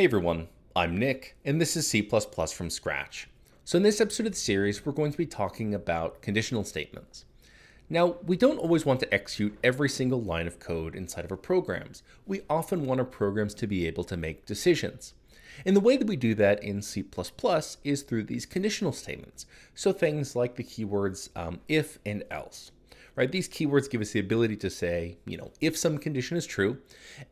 Hey everyone, I'm Nick, and this is C++ from scratch. So in this episode of the series, we're going to be talking about conditional statements. Now, we don't always want to execute every single line of code inside of our programs. We often want our programs to be able to make decisions. And the way that we do that in C++ is through these conditional statements. So things like the keywords um, if and else. Right? These keywords give us the ability to say, you know, if some condition is true,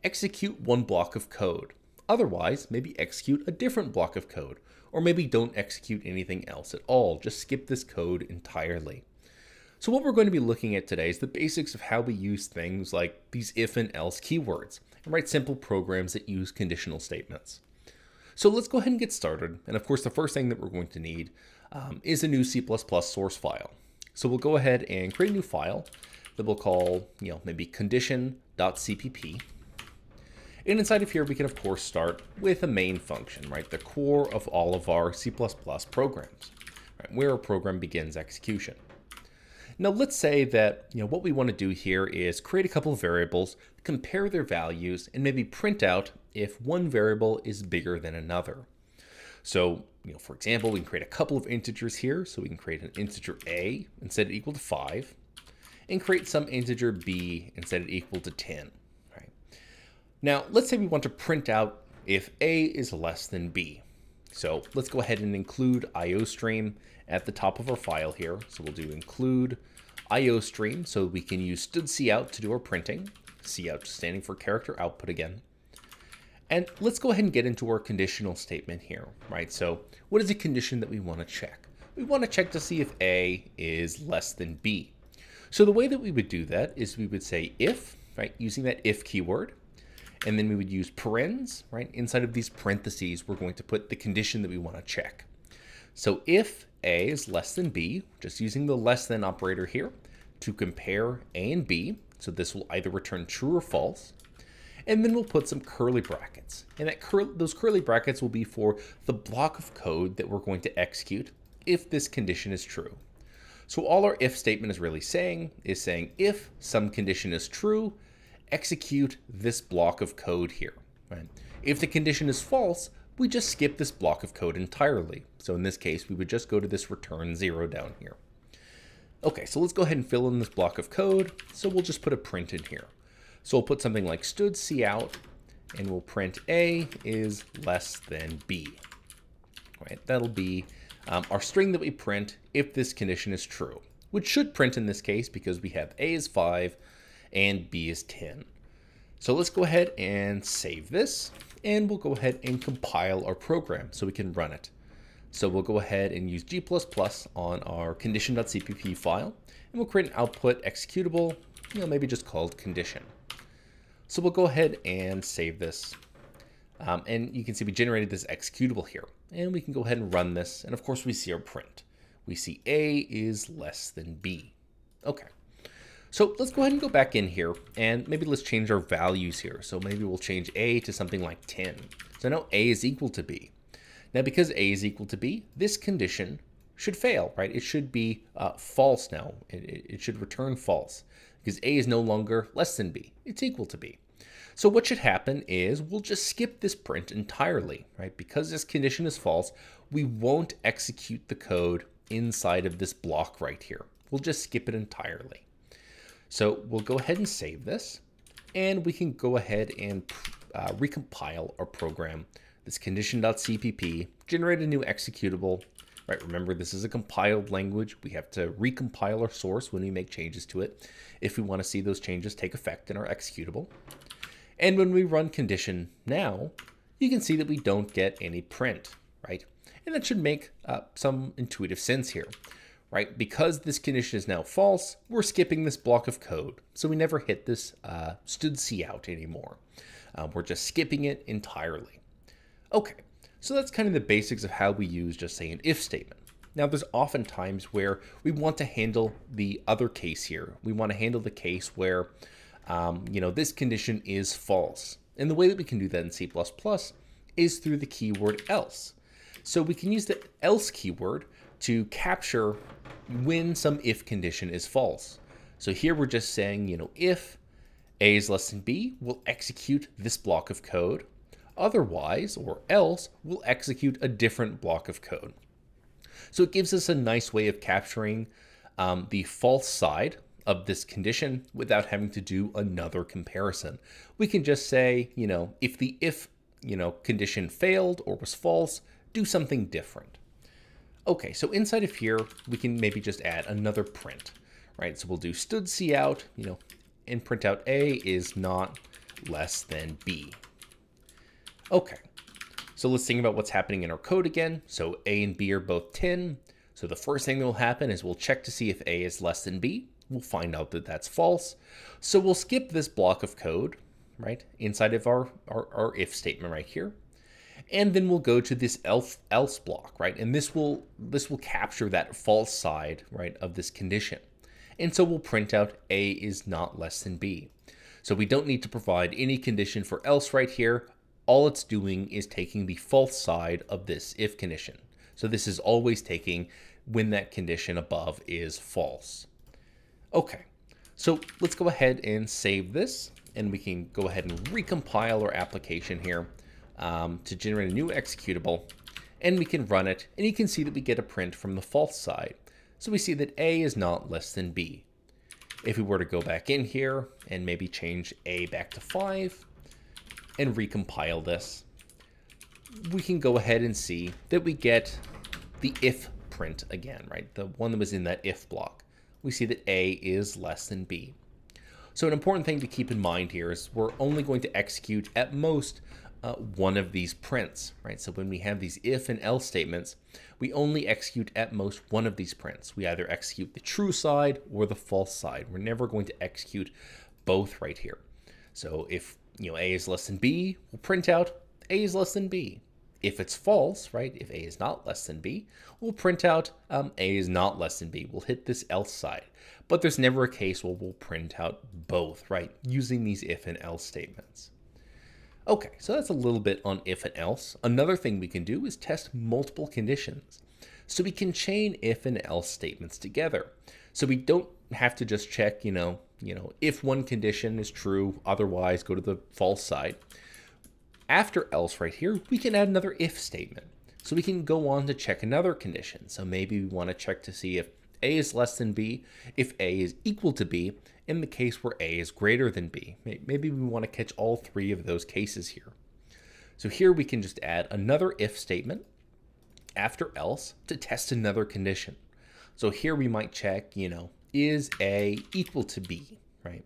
execute one block of code. Otherwise, maybe execute a different block of code, or maybe don't execute anything else at all. Just skip this code entirely. So what we're going to be looking at today is the basics of how we use things like these if and else keywords and write simple programs that use conditional statements. So let's go ahead and get started. And of course, the first thing that we're going to need um, is a new C++ source file. So we'll go ahead and create a new file that we'll call, you know, maybe condition.cpp. And inside of here, we can of course start with a main function, right? The core of all of our C++ programs, right? Where a program begins execution. Now let's say that you know what we want to do here is create a couple of variables, compare their values, and maybe print out if one variable is bigger than another. So, you know, for example, we can create a couple of integers here. So we can create an integer a and set it equal to 5, and create some integer b and set it equal to 10. Now, let's say we want to print out if a is less than b. So let's go ahead and include IOStream at the top of our file here. So we'll do include IOStream so we can use stdcout to do our printing. Cout standing for character output again. And let's go ahead and get into our conditional statement here, right? So what is the condition that we want to check? We want to check to see if A is less than B. So the way that we would do that is we would say if, right, using that if keyword, and then we would use parens, right? Inside of these parentheses, we're going to put the condition that we want to check. So if A is less than B, just using the less than operator here to compare A and B, so this will either return true or false, and then we'll put some curly brackets. And that cur those curly brackets will be for the block of code that we're going to execute if this condition is true. So all our if statement is really saying is saying if some condition is true, execute this block of code here. Right? If the condition is false, we just skip this block of code entirely. So in this case, we would just go to this return zero down here. Okay, so let's go ahead and fill in this block of code. So we'll just put a print in here. So we'll put something like std C out and we'll print a is less than b. Right, that'll be um, our string that we print if this condition is true, which should print in this case because we have a is 5 and b is 10. So let's go ahead and save this and we'll go ahead and compile our program so we can run it. So we'll go ahead and use G++ on our condition.cpp file and we'll create an output executable, you know, maybe just called condition. So we'll go ahead and save this. Um, and you can see we generated this executable here and we can go ahead and run this. And of course we see our print. We see A is less than B. Okay. So let's go ahead and go back in here and maybe let's change our values here. So maybe we'll change A to something like 10. So now A is equal to B. Now because A is equal to B, this condition should fail, right? It should be uh, false now. It, it should return false because A is no longer less than B. It's equal to B. So what should happen is we'll just skip this print entirely, right? Because this condition is false, we won't execute the code inside of this block right here. We'll just skip it entirely. So we'll go ahead and save this and we can go ahead and uh, recompile our program. This condition.cpp, generate a new executable. Right, remember this is a compiled language. We have to recompile our source when we make changes to it if we want to see those changes take effect in our executable. And when we run condition now, you can see that we don't get any print, right? And that should make uh, some intuitive sense here right? Because this condition is now false, we're skipping this block of code. So we never hit this uh, stdcout anymore. Uh, we're just skipping it entirely. Okay, so that's kind of the basics of how we use just say an if statement. Now there's often times where we want to handle the other case here. We want to handle the case where, um, you know, this condition is false. And the way that we can do that in C++ is through the keyword else. So we can use the else keyword to capture when some if condition is false. So here we're just saying, you know, if a is less than b, we'll execute this block of code. Otherwise, or else, we'll execute a different block of code. So it gives us a nice way of capturing um, the false side of this condition without having to do another comparison. We can just say, you know, if the if, you know, condition failed or was false, do something different. Okay, so inside of here, we can maybe just add another print, right? So we'll do std out, you know, and print out A is not less than B. Okay, so let's think about what's happening in our code again. So A and B are both 10. So the first thing that will happen is we'll check to see if A is less than B. We'll find out that that's false. So we'll skip this block of code, right, inside of our, our, our if statement right here. And then we'll go to this else, else block, right? And this will this will capture that false side, right, of this condition. And so we'll print out A is not less than B. So we don't need to provide any condition for else right here all it's doing is taking the false side of this if condition. So this is always taking when that condition above is false. Okay, so let's go ahead and save this and we can go ahead and recompile our application here um, to generate a new executable and we can run it and you can see that we get a print from the false side. So we see that A is not less than B. If we were to go back in here and maybe change A back to 5, and recompile this, we can go ahead and see that we get the if print again, right? The one that was in that if block. We see that A is less than B. So an important thing to keep in mind here is we're only going to execute at most uh, one of these prints, right? So when we have these if and else statements, we only execute at most one of these prints. We either execute the true side or the false side. We're never going to execute both right here. So if you know, A is less than B, we'll print out A is less than B. If it's false, right, if A is not less than B, we'll print out um, A is not less than B. We'll hit this else side. But there's never a case where we'll print out both, right, using these if and else statements. Okay, so that's a little bit on if and else. Another thing we can do is test multiple conditions. So we can chain if and else statements together. So we don't have to just check, you know, you know, if one condition is true, otherwise go to the false side. After else right here, we can add another if statement. So we can go on to check another condition. So maybe we want to check to see if A is less than B, if A is equal to B, in the case where A is greater than B. Maybe we want to catch all three of those cases here. So here we can just add another if statement after else to test another condition. So here we might check, you know, is A equal to B, right?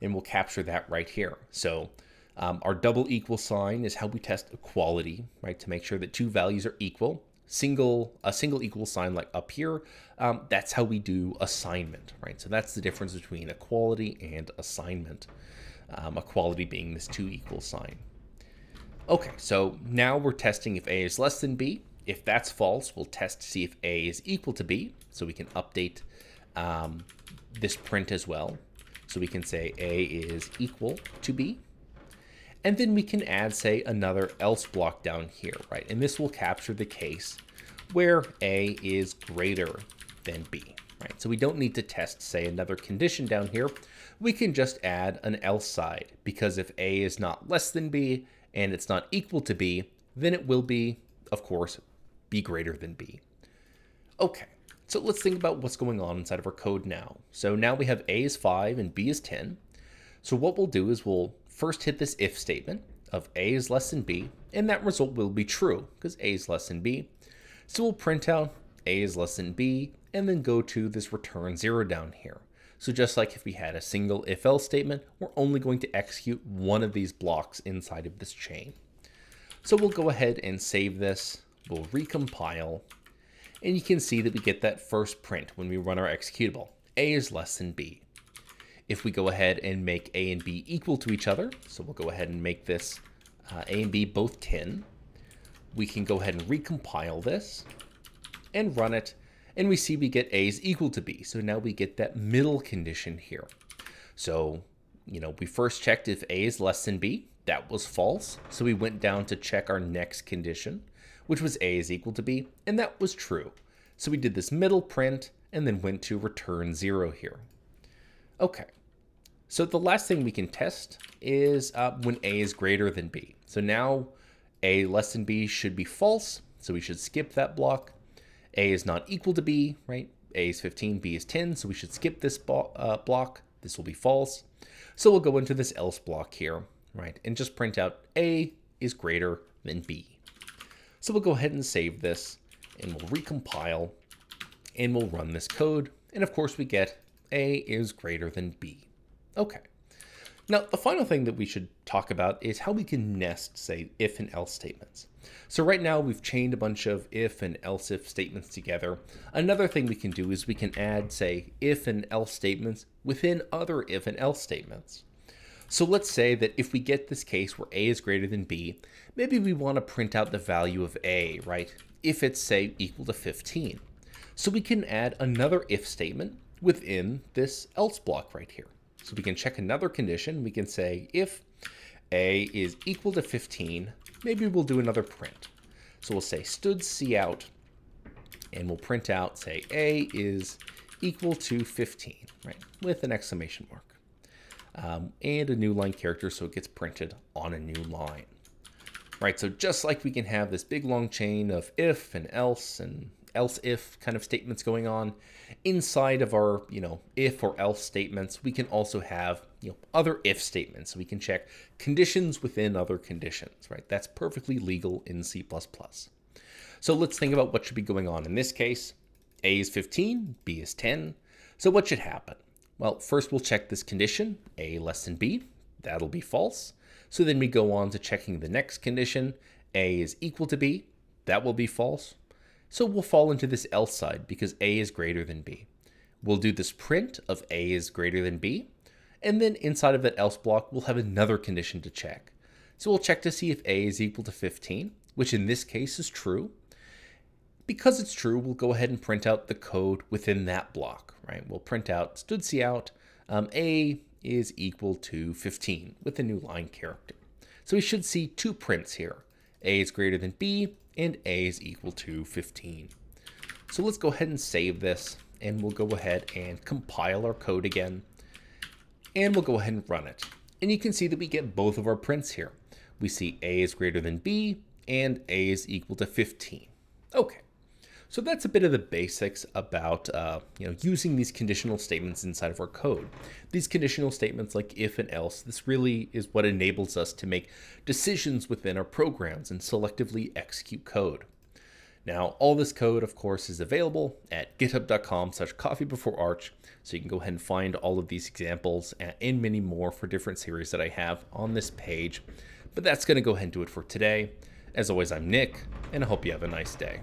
And we'll capture that right here. So um, our double equal sign is how we test equality, right? To make sure that two values are equal. Single, a single equal sign like up here, um, that's how we do assignment, right? So that's the difference between equality and assignment. Um, equality being this two equal sign. Okay, so now we're testing if A is less than B. If that's false, we'll test to see if A is equal to B. So we can update um, this print as well. So we can say A is equal to B. And then we can add, say, another else block down here, right? And this will capture the case where A is greater than B, right? So we don't need to test, say, another condition down here. We can just add an else side because if A is not less than B and it's not equal to B, then it will be, of course, be greater than B. Okay, so let's think about what's going on inside of our code now. So now we have A is 5 and B is 10. So what we'll do is we'll first hit this if statement of A is less than B, and that result will be true because A is less than B. So we'll print out A is less than B, and then go to this return 0 down here. So just like if we had a single if-else statement, we're only going to execute one of these blocks inside of this chain. So we'll go ahead and save this, we'll recompile, and you can see that we get that first print when we run our executable. A is less than B. If we go ahead and make A and B equal to each other, so we'll go ahead and make this uh, A and B both 10, we can go ahead and recompile this and run it, and we see we get A is equal to B. So now we get that middle condition here. So, you know, we first checked if A is less than B. That was false. So we went down to check our next condition which was a is equal to b, and that was true. So we did this middle print and then went to return 0 here. Okay, so the last thing we can test is uh, when a is greater than b. So now a less than b should be false, so we should skip that block. a is not equal to b, right? a is 15, b is 10, so we should skip this uh, block. This will be false. So we'll go into this else block here, right? And just print out a is greater than b. So we'll go ahead and save this and we'll recompile and we'll run this code. And of course we get a is greater than b. Okay. Now, the final thing that we should talk about is how we can nest, say, if and else statements. So right now we've chained a bunch of if and else if statements together. Another thing we can do is we can add, say, if and else statements within other if and else statements. So let's say that if we get this case where a is greater than b, maybe we want to print out the value of a, right? If it's, say, equal to 15. So we can add another if statement within this else block right here. So we can check another condition. We can say if a is equal to 15, maybe we'll do another print. So we'll say stood C out, and we'll print out, say, a is equal to 15, right, with an exclamation mark. Um, and a new line character so it gets printed on a new line. Right, so just like we can have this big long chain of if and else and else if kind of statements going on. Inside of our, you know, if or else statements, we can also have, you know, other if statements. We can check conditions within other conditions, right? That's perfectly legal in C++. So let's think about what should be going on in this case. A is 15, B is 10. So what should happen? Well, first we'll check this condition, A less than B. That'll be false. So then we go on to checking the next condition, A is equal to B. That will be false. So we'll fall into this else side because a is greater than b. We'll do this print of a is greater than b, and then inside of that else block, we'll have another condition to check. So we'll check to see if a is equal to 15, which in this case is true. Because it's true, we'll go ahead and print out the code within that block, right? We'll print out stood out um, a is equal to 15 with a new line character. So we should see two prints here. A is greater than b, and a is equal to 15. So let's go ahead and save this and we'll go ahead and compile our code again and we'll go ahead and run it. And you can see that we get both of our prints here. We see a is greater than b and a is equal to 15. Okay, so that's a bit of the basics about uh, you know using these conditional statements inside of our code. These conditional statements like if and else, this really is what enables us to make decisions within our programs and selectively execute code. Now, all this code, of course, is available at github.com slash coffeebeforearch, so you can go ahead and find all of these examples and many more for different series that I have on this page. But that's going to go ahead and do it for today. As always, I'm Nick, and I hope you have a nice day.